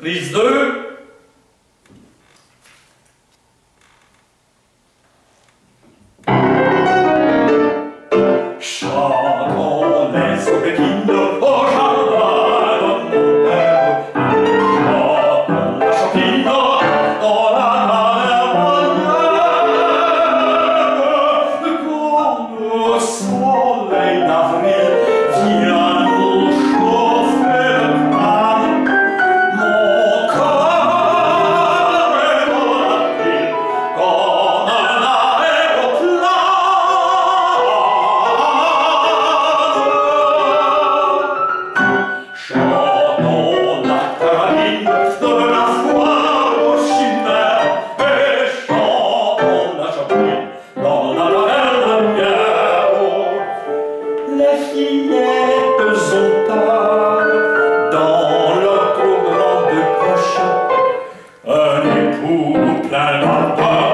Prise 2. planet on fire.